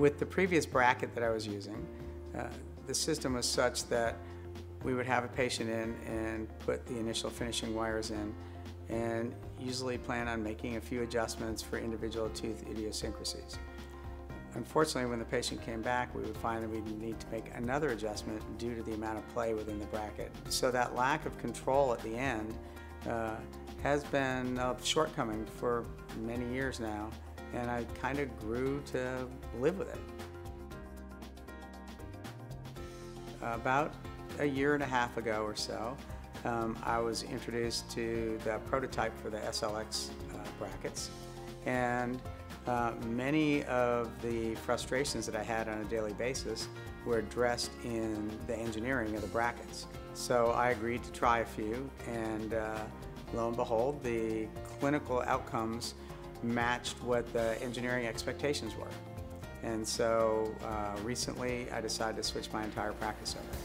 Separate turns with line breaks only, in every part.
With the previous bracket that I was using, uh, the system was such that we would have a patient in and put the initial finishing wires in and usually plan on making a few adjustments for individual tooth idiosyncrasies. Unfortunately, when the patient came back, we would find that we need to make another adjustment due to the amount of play within the bracket. So that lack of control at the end uh, has been a shortcoming for many years now, and I kind of grew to live with it. About a year and a half ago or so, um, I was introduced to the prototype for the SLX uh, brackets, and uh, many of the frustrations that I had on a daily basis were addressed in the engineering of the brackets. So I agreed to try a few, and uh, lo and behold, the clinical outcomes matched what the engineering expectations were. And so uh, recently I decided to switch my entire practice over.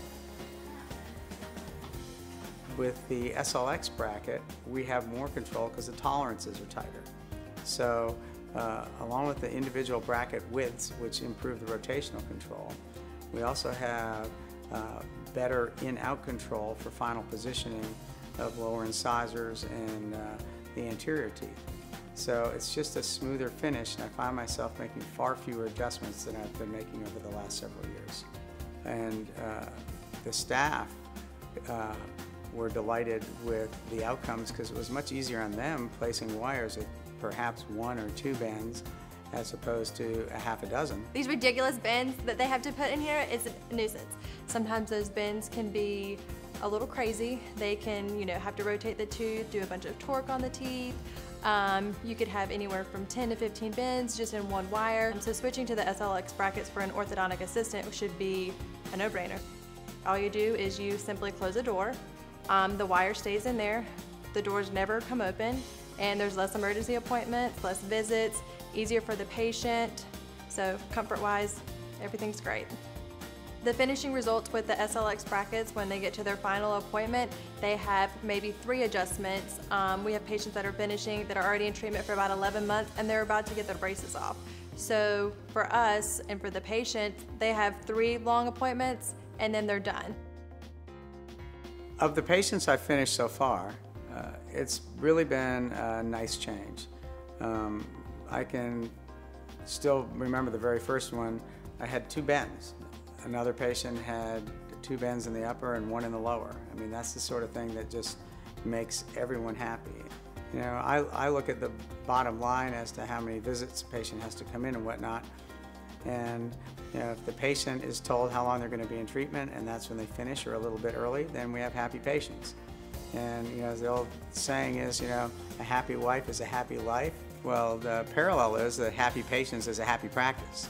With the SLX bracket, we have more control because the tolerances are tighter. So uh, along with the individual bracket widths, which improve the rotational control, we also have uh, better in-out control for final positioning of lower incisors and uh, the anterior teeth. So it's just a smoother finish and I find myself making far fewer adjustments than I've been making over the last several years. And uh, the staff uh, were delighted with the outcomes because it was much easier on them placing wires at perhaps one or two bends as opposed to a half a dozen.
These ridiculous bends that they have to put in here is a nuisance. Sometimes those bends can be a little crazy. They can, you know, have to rotate the tooth, do a bunch of torque on the teeth. Um, you could have anywhere from 10 to 15 bends just in one wire. So switching to the SLX brackets for an orthodontic assistant should be a no-brainer. All you do is you simply close a door. Um, the wire stays in there. The doors never come open and there's less emergency appointments, less visits, easier for the patient. So comfort-wise, everything's great. The finishing results with the SLX brackets, when they get to their final appointment, they have maybe three adjustments. Um, we have patients that are finishing that are already in treatment for about 11 months and they're about to get their braces off. So for us and for the patient, they have three long appointments and then they're done.
Of the patients I've finished so far, uh, it's really been a nice change. Um, I can still remember the very first one. I had two bends. Another patient had two bends in the upper and one in the lower. I mean, that's the sort of thing that just makes everyone happy. You know, I, I look at the bottom line as to how many visits a patient has to come in and whatnot. And you know, if the patient is told how long they're going to be in treatment and that's when they finish or a little bit early, then we have happy patients. And you know, the old saying is, you know, a happy wife is a happy life. Well, the parallel is that happy patients is a happy practice.